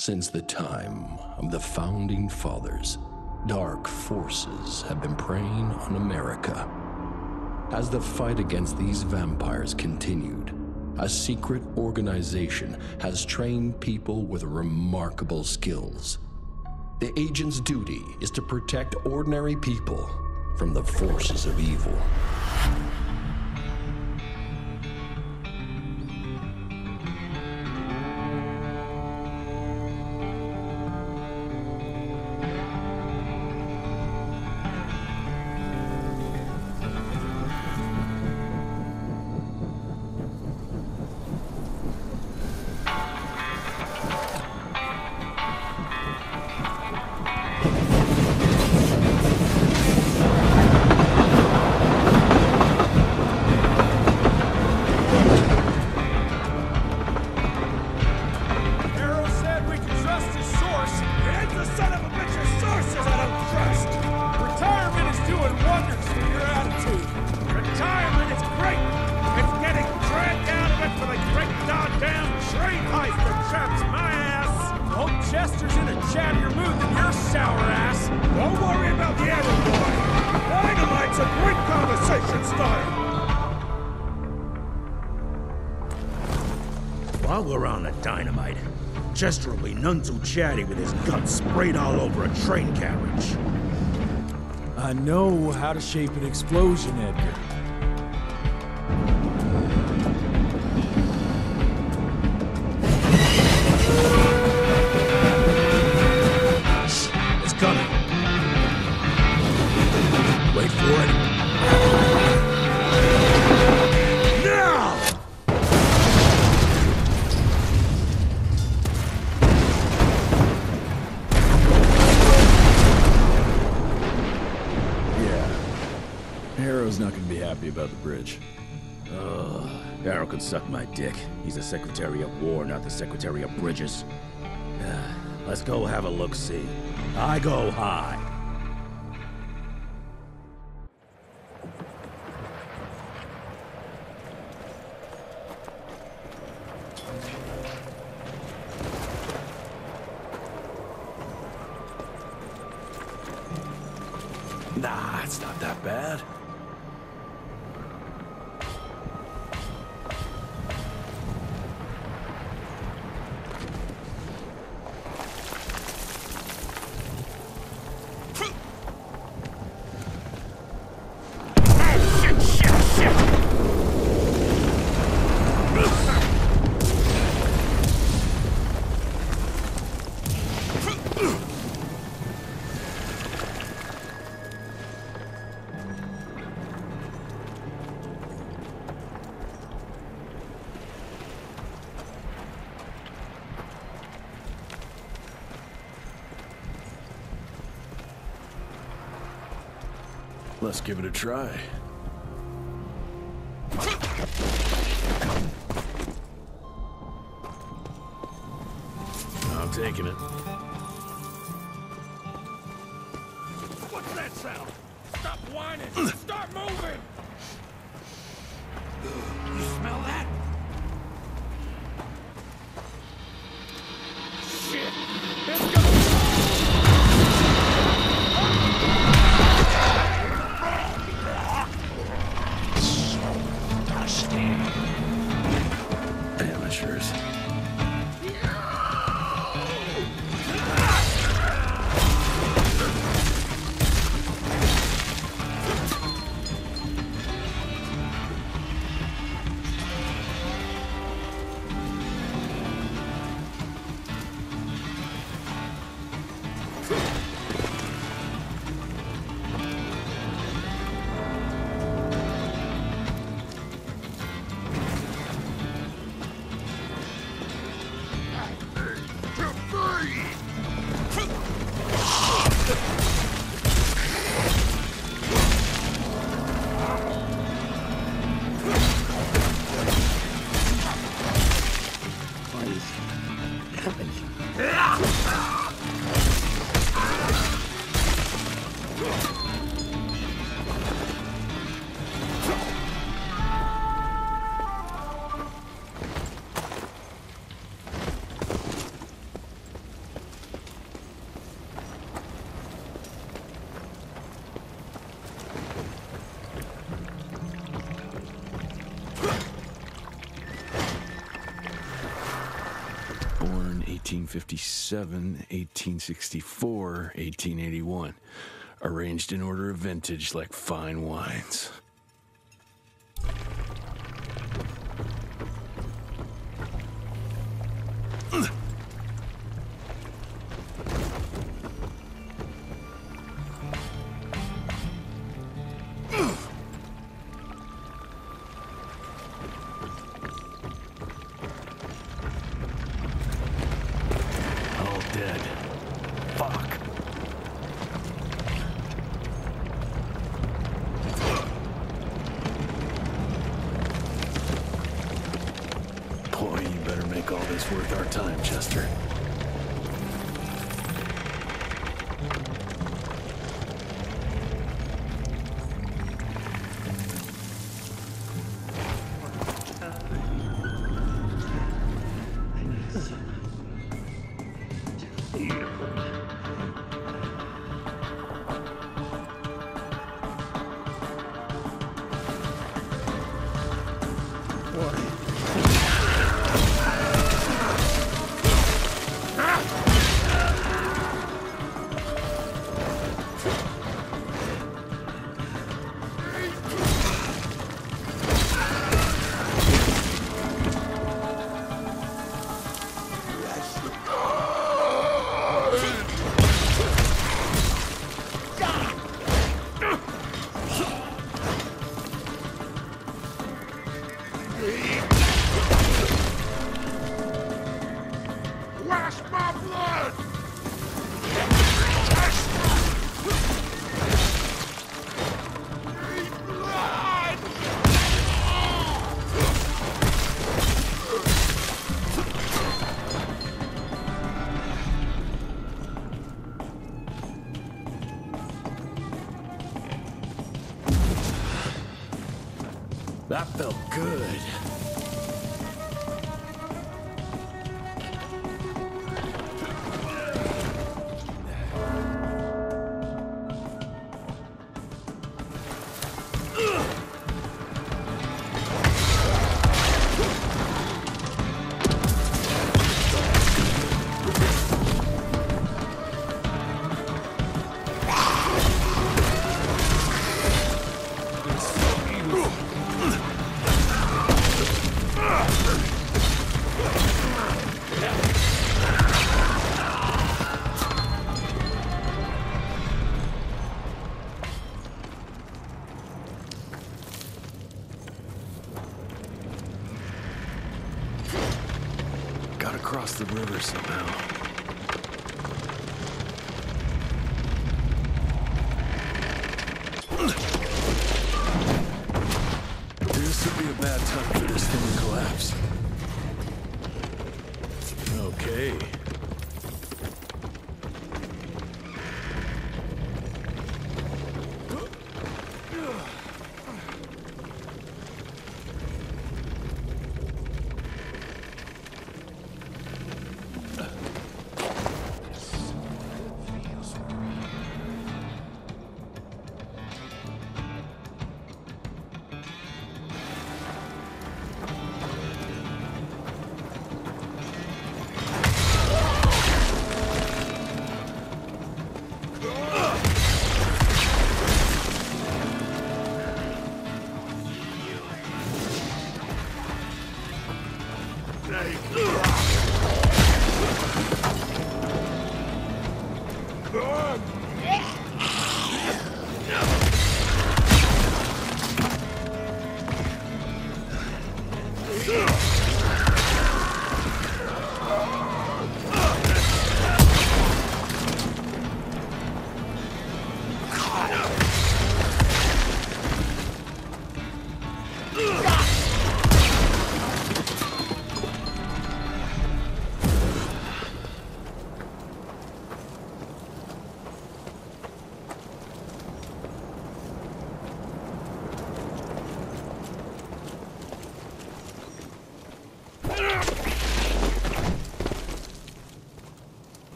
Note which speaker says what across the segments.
Speaker 1: Since the time of the founding fathers, dark forces have been preying on America. As the fight against these vampires continued, a secret organization has trained people with remarkable skills. The agent's duty is to protect ordinary people from the forces of evil.
Speaker 2: Chatty with his guts sprayed all over a train carriage.
Speaker 3: I know how to shape an explosion, Edgar.
Speaker 2: Secretary of War, not the Secretary of Bridges. Let's go have a look-see. I go high.
Speaker 1: Let's give it a try. I'm taking it.
Speaker 2: What's that sound? Stop whining! Start moving! You smell that?
Speaker 3: 1857, 1864, 1881, arranged in order of vintage like fine wines.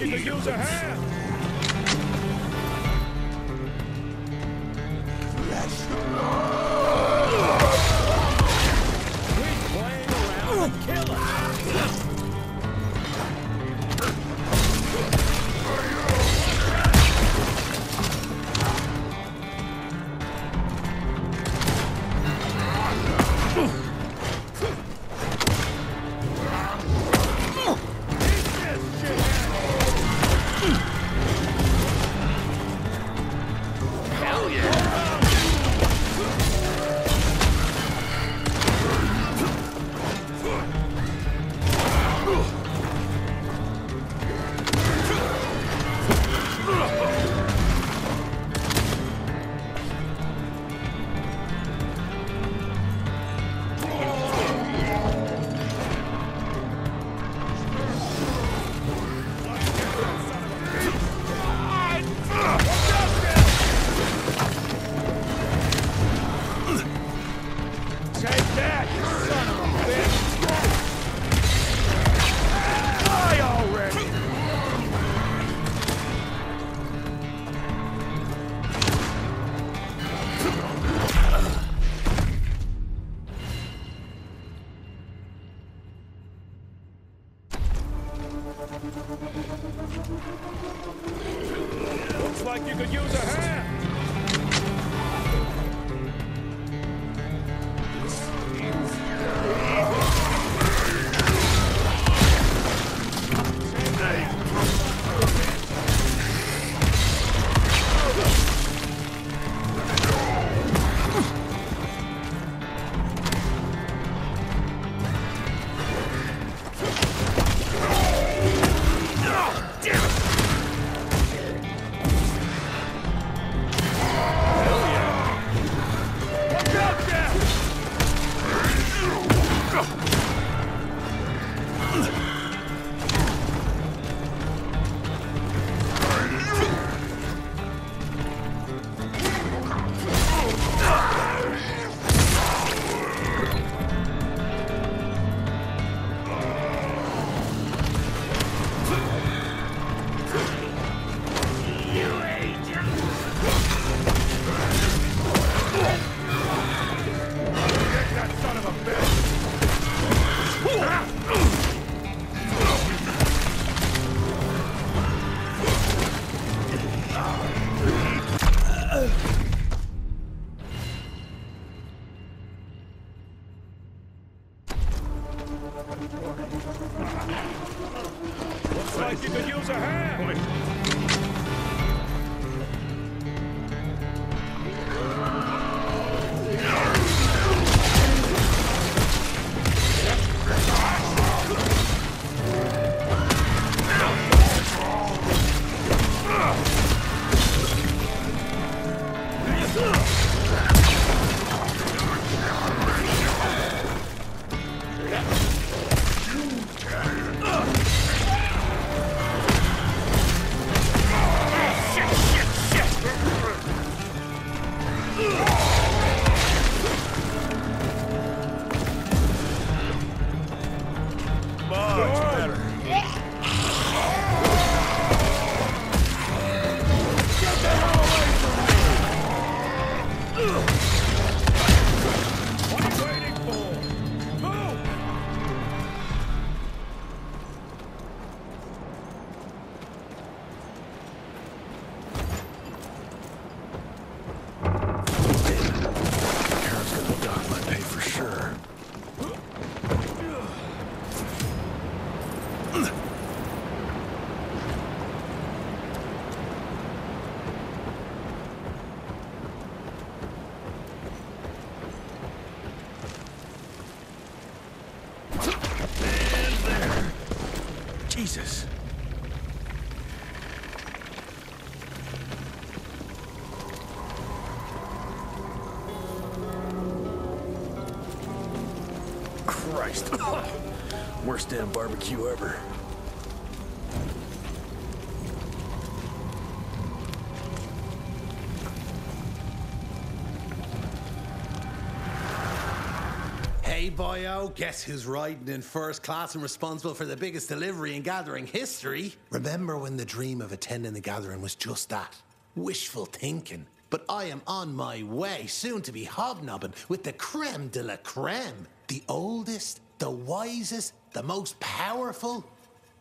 Speaker 4: Looks like you could use a hand.
Speaker 3: Worst damn barbecue ever.
Speaker 5: Hey, boyo, guess who's riding in first class and responsible for the biggest delivery in gathering history? Remember when the dream of attending the gathering was just that? Wishful thinking. But I am on my way, soon to be hobnobbing with the creme de la creme. The oldest, the wisest, the most powerful.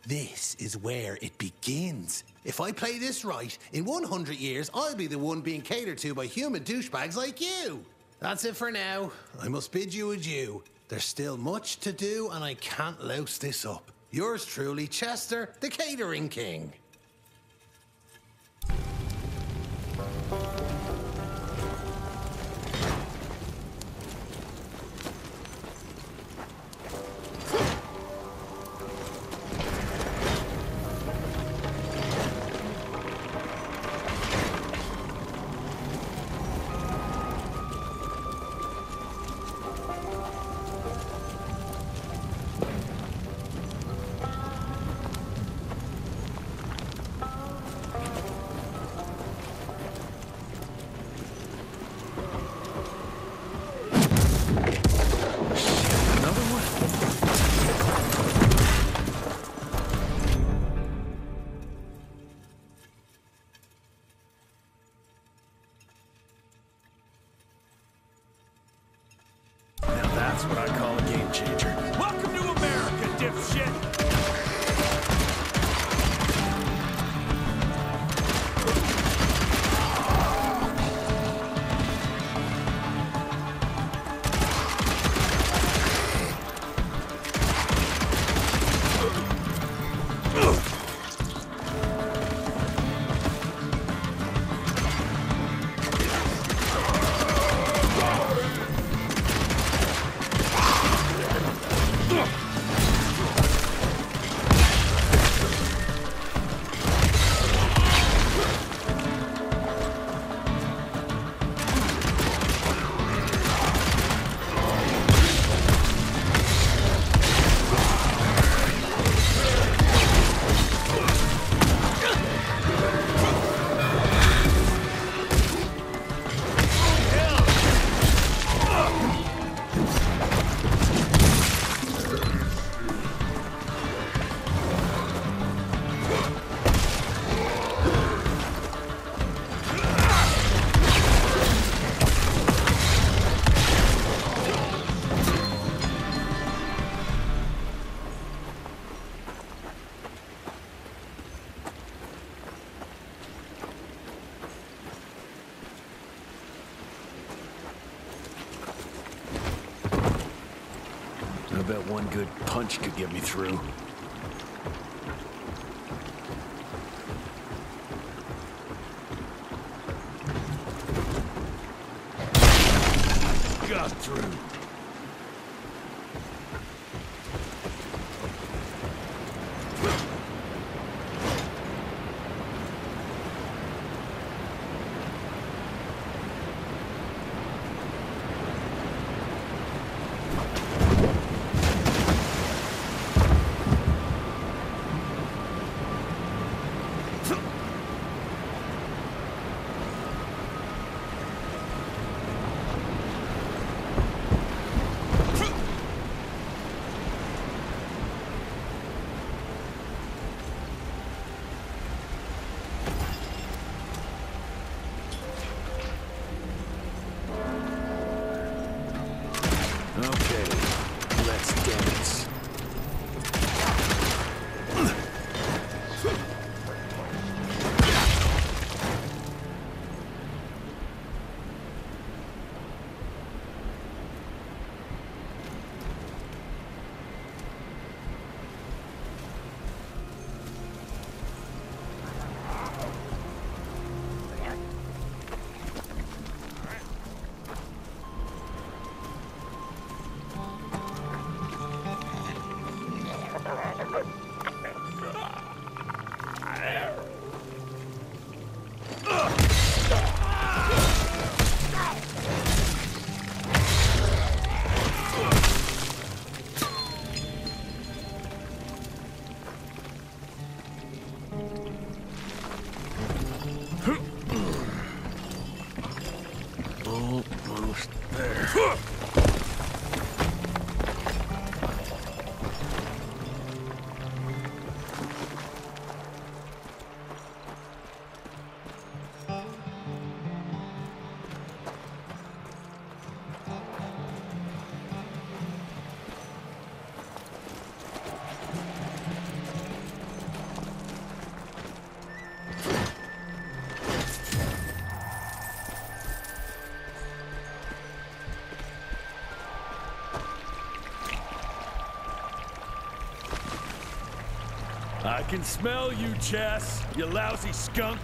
Speaker 5: This is where it begins. If I play this right, in 100 years, I'll be the one being catered to by human douchebags like you. That's it for now. I must bid you adieu. There's still much to do, and I can't louse this up. Yours truly, Chester, the Catering King.
Speaker 3: Punch could get me through.
Speaker 4: Can smell you, Chess, you lousy skunk.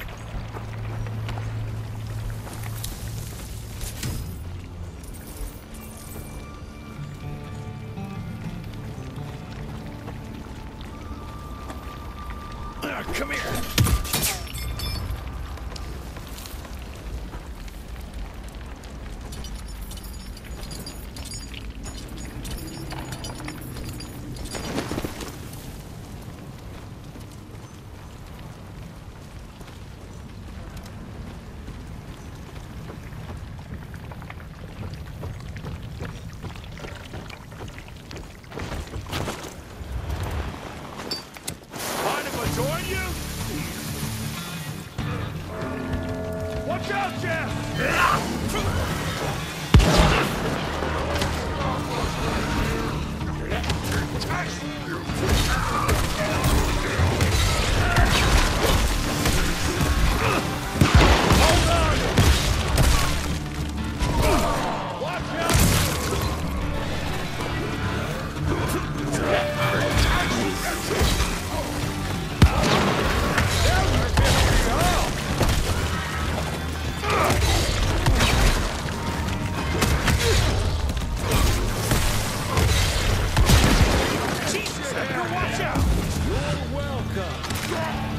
Speaker 4: Welcome.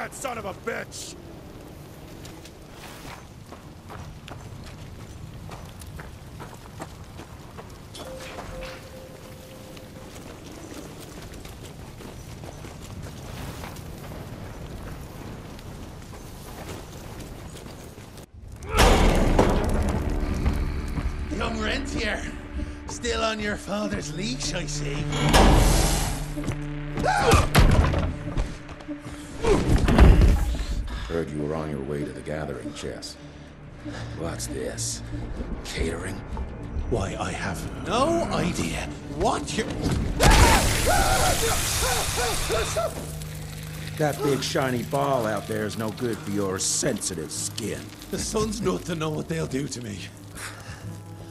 Speaker 4: That son of a bitch.
Speaker 5: Young Rentier. Still on your father's leash, I see.
Speaker 2: Heard you were on your way to the gathering, Chess. What's this? Catering?
Speaker 5: Why, I have no idea what you.
Speaker 2: That big shiny ball out there is no good for your sensitive skin.
Speaker 5: The sun's not to know what they'll do to me.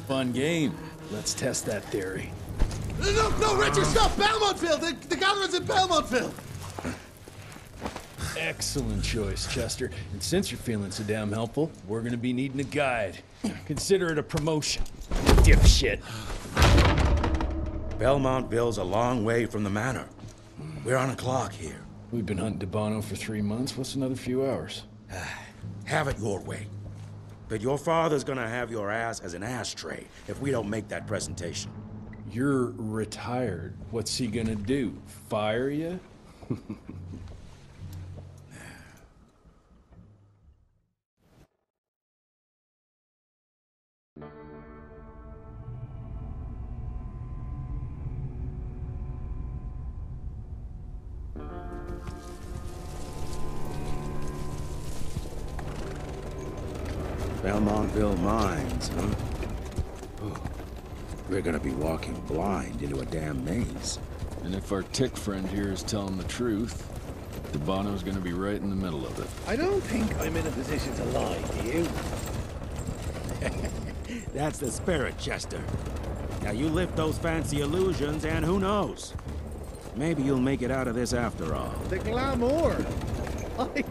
Speaker 3: Fun game. Let's test that theory.
Speaker 5: No, no, Richard, stop! Belmontville! The, the gathering's in Belmontville!
Speaker 3: Excellent choice, Chester. And since you're feeling so damn helpful, we're gonna be needing a guide. Consider it a promotion. Dipshit.
Speaker 2: Belmontville's a long way from the manor. We're on a clock here.
Speaker 3: We've been hunting Debano for three months. What's another few hours?
Speaker 2: Ah, have it your way. But your father's gonna have your ass as an ashtray if we don't make that presentation.
Speaker 3: You're retired. What's he gonna do? Fire you?
Speaker 2: Belmontville Mines, huh? Oh, we're gonna be walking blind into a damn maze.
Speaker 3: And if our tick friend here is telling the truth, Debano's gonna be right in the middle of it.
Speaker 5: I don't think I'm in a position to lie, do you?
Speaker 2: That's the spirit, Chester. Now you lift those fancy illusions, and who knows? Maybe you'll make it out of this after all.
Speaker 5: The glamour! I...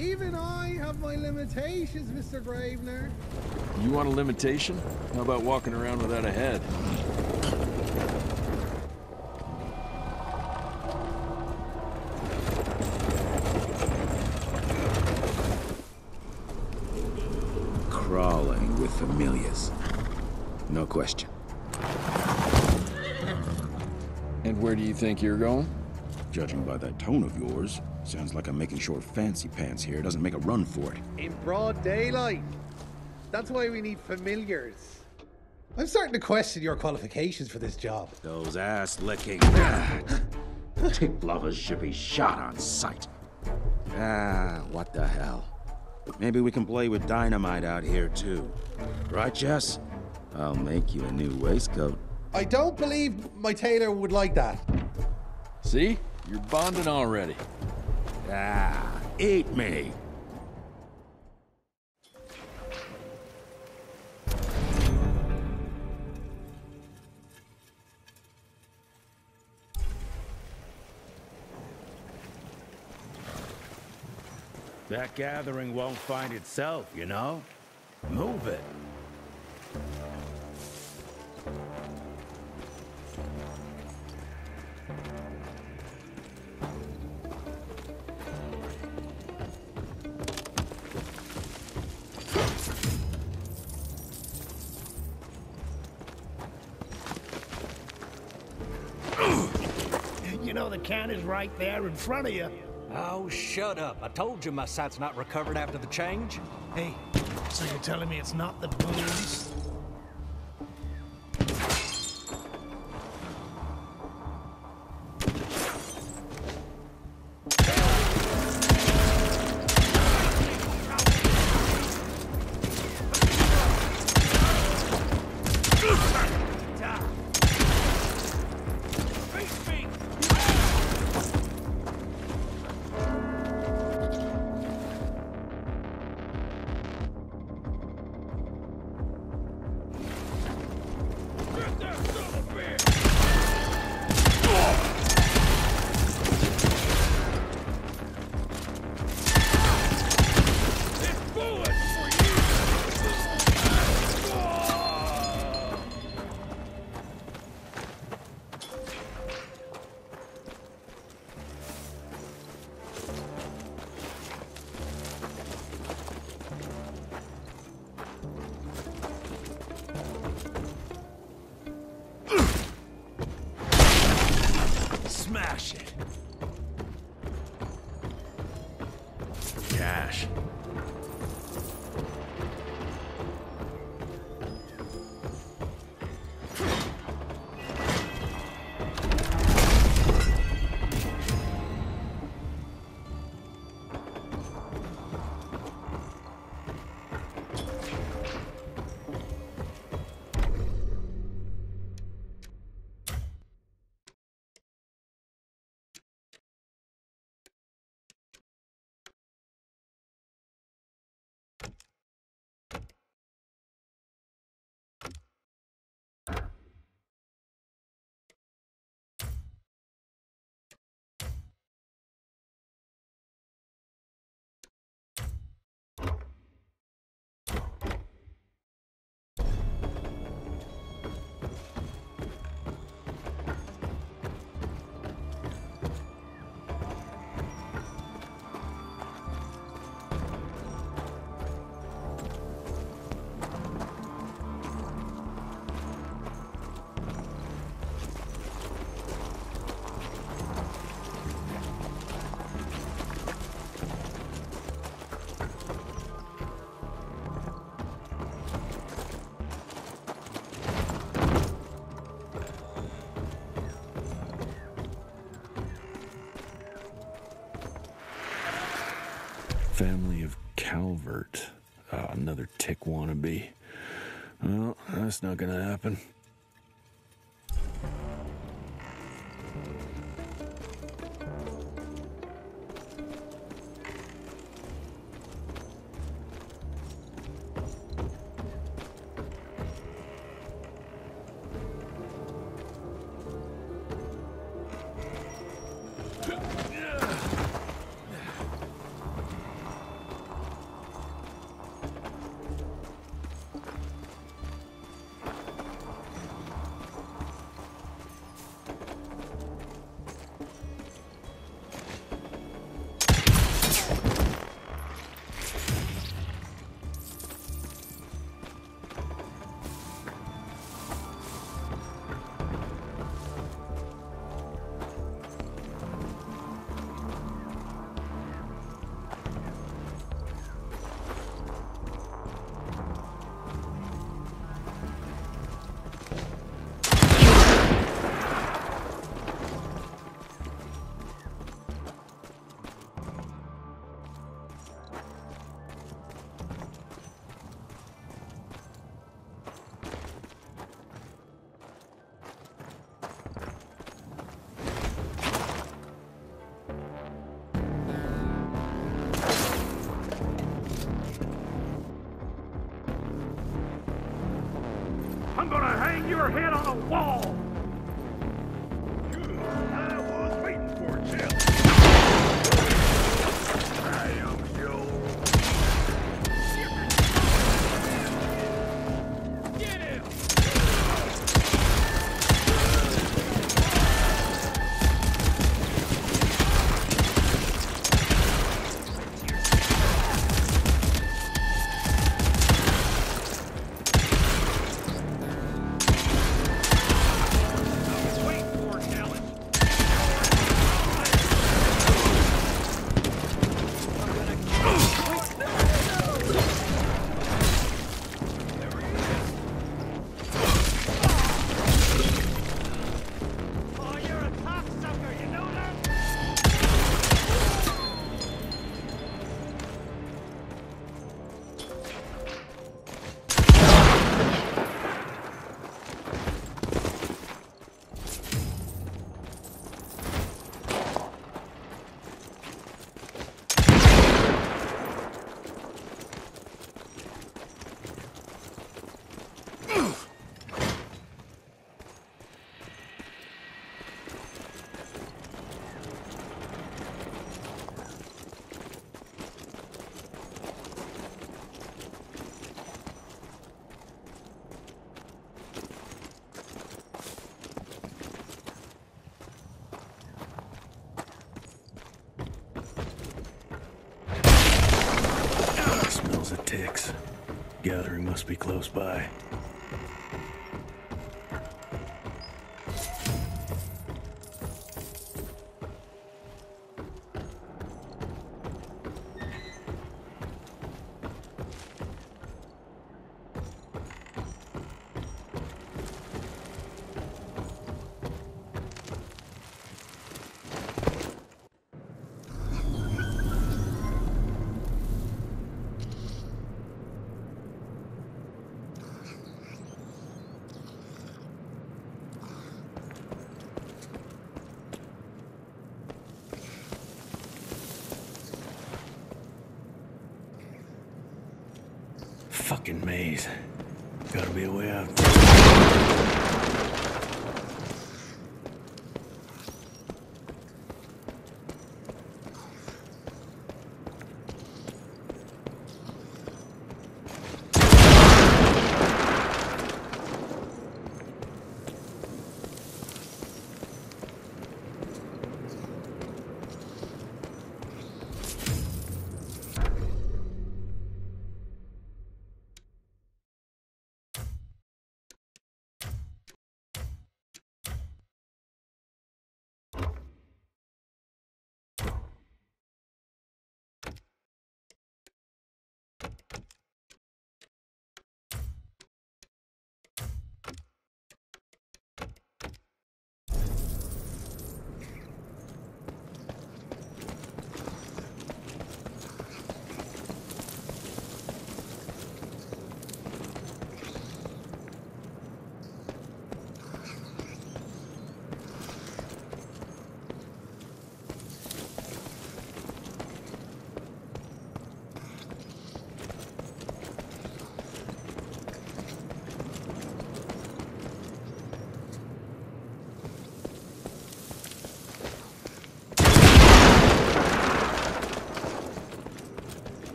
Speaker 5: Even I have my limitations, Mr. Gravener.
Speaker 3: You want a limitation? How about walking around without a head?
Speaker 2: Crawling with familiars. No question.
Speaker 3: And where do you think you're going?
Speaker 2: Judging by that tone of yours, sounds like I'm making sure Fancy Pants here doesn't make a run for it.
Speaker 5: In broad daylight. That's why we need familiars. I'm starting to question your qualifications for this job.
Speaker 2: Those ass-licking tick lovers should be shot on sight. Ah, what the hell. Maybe we can play with dynamite out here, too. Right, Jess? I'll make you a new waistcoat.
Speaker 5: I don't believe my tailor would like that.
Speaker 3: See? You're bonding already.
Speaker 2: Ah, eat me! That gathering won't find itself, you know? Move it.
Speaker 4: Know the can is right there in front of you.
Speaker 6: Oh, shut up. I told you my sight's not recovered after the change.
Speaker 4: Hey, so you're telling me it's not the booze?
Speaker 3: Family of Calvert. Ah, another tick wannabe. Well, that's not gonna happen. Close by. Fucking maze. Gotta be a way out.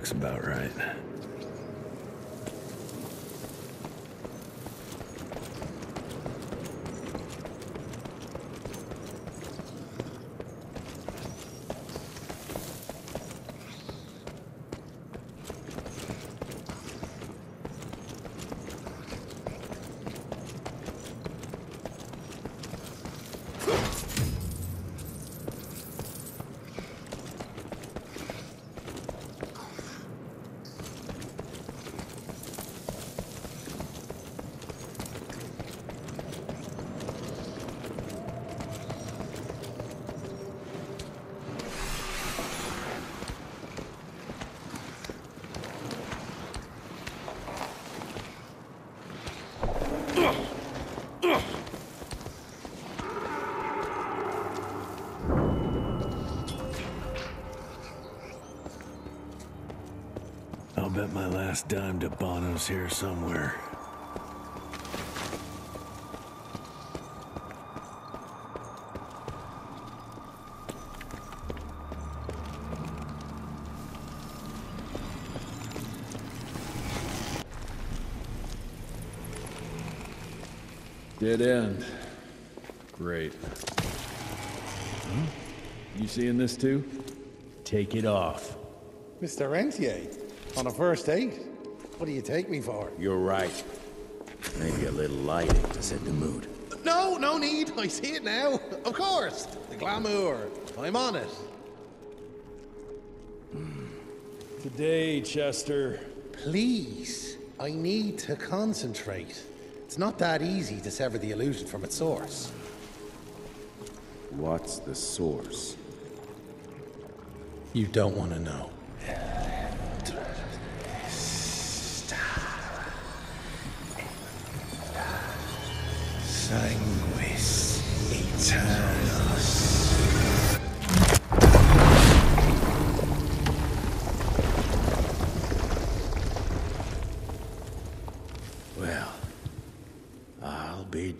Speaker 3: Looks about right. I'll bet my last dime to Bono's here somewhere.
Speaker 7: Dead end. Great. Hmm? You seeing this too? Take it off.
Speaker 5: Mr. Rentier, on a first date? What do you take me for?
Speaker 2: You're right. Maybe a little lighting to set the mood.
Speaker 5: No, no need. I see it now. Of course. The glamour. I'm on it. Hmm.
Speaker 7: Today, Chester.
Speaker 5: Please. I need to concentrate. It's not that easy to sever the illusion from its source.
Speaker 2: What's the source?
Speaker 5: You don't want to know.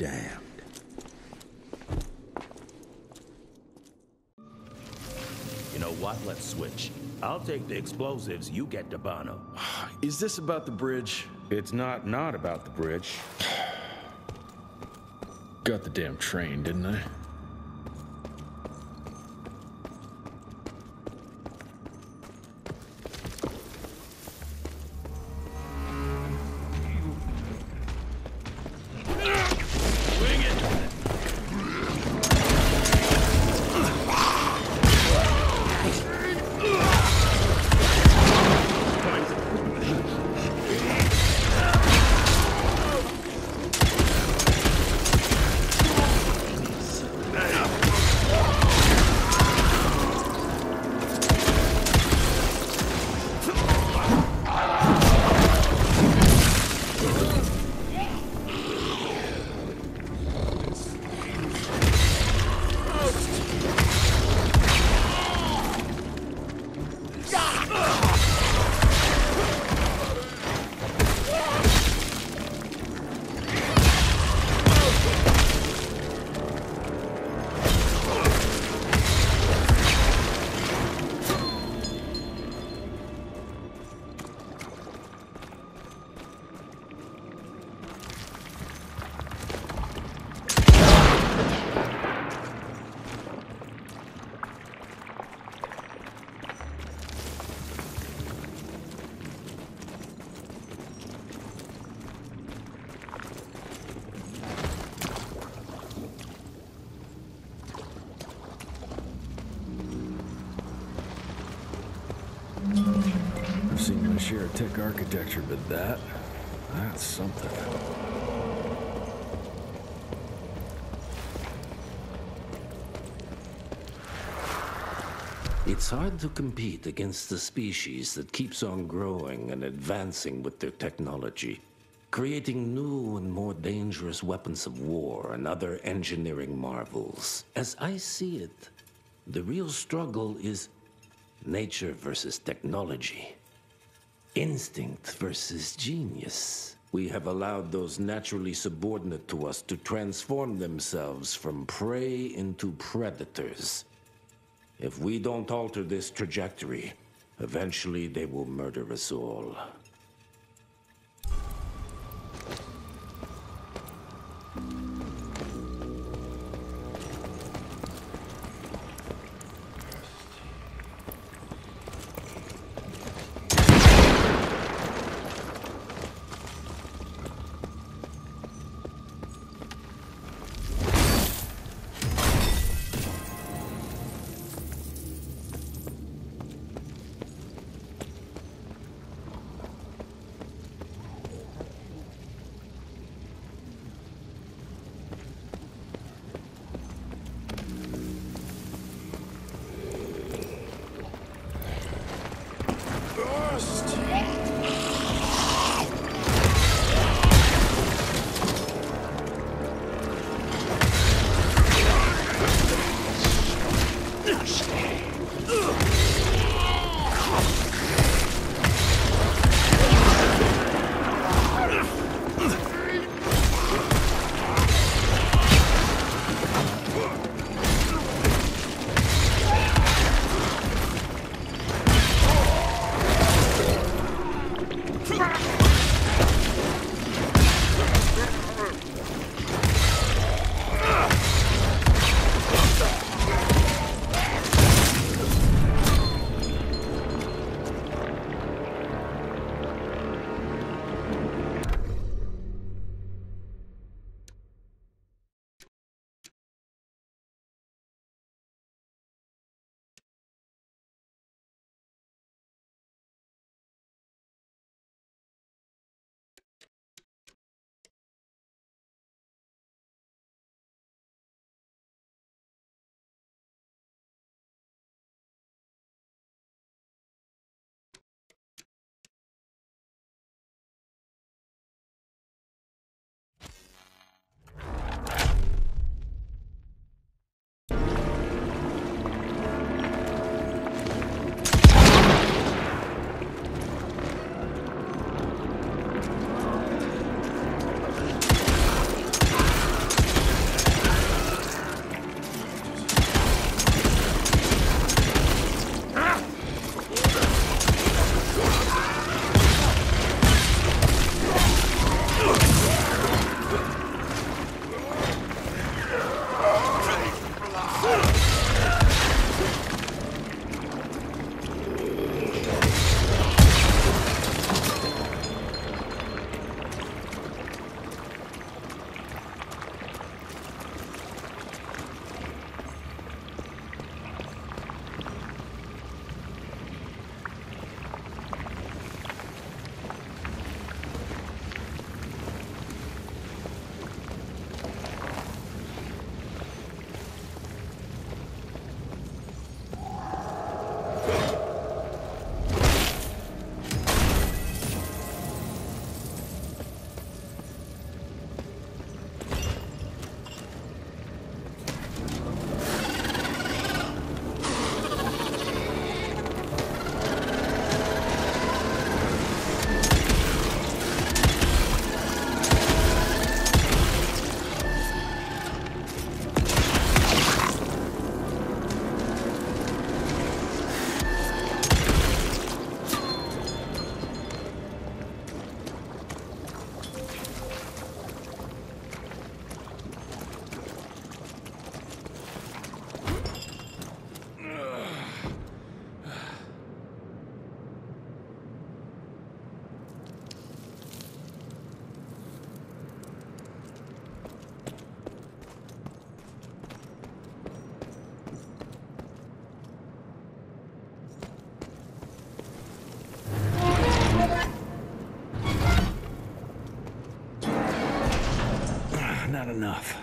Speaker 2: Damned.
Speaker 8: You know what? Let's switch. I'll take the explosives, you get Debano.
Speaker 3: Is this about the bridge?
Speaker 2: It's not not about the bridge.
Speaker 7: Got the damn train, didn't I?
Speaker 3: Share tech architecture, but that, that's something.
Speaker 9: It's hard to compete against a species that keeps on growing and advancing with their technology, creating new and more dangerous weapons of war and other engineering marvels. As I see it, the real struggle is nature versus technology, instinct versus genius. We have allowed those naturally subordinate to us to transform themselves from prey into predators. If we don't alter this trajectory, Eventually, they will murder us all.
Speaker 3: Enough.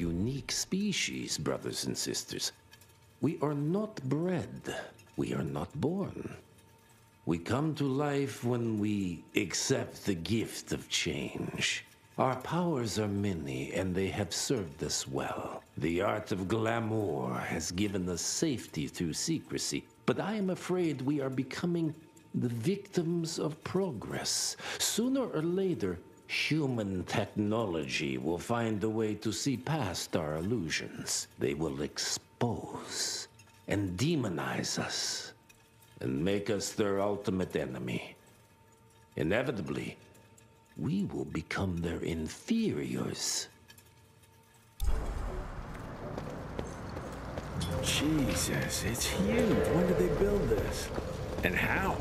Speaker 9: Unique species, brothers and sisters. We are not bred, we are not born. We come to life when we accept the gift of change. Our powers are many, and they have served us well. The art of glamour has given us safety through secrecy, but I am afraid we are becoming the victims of progress. Sooner or later, human technology will find a way to see past our illusions. They will expose and demonize us and make us their ultimate enemy. Inevitably, we will become their inferiors.
Speaker 3: Jesus, it's huge. When did they build this? And how?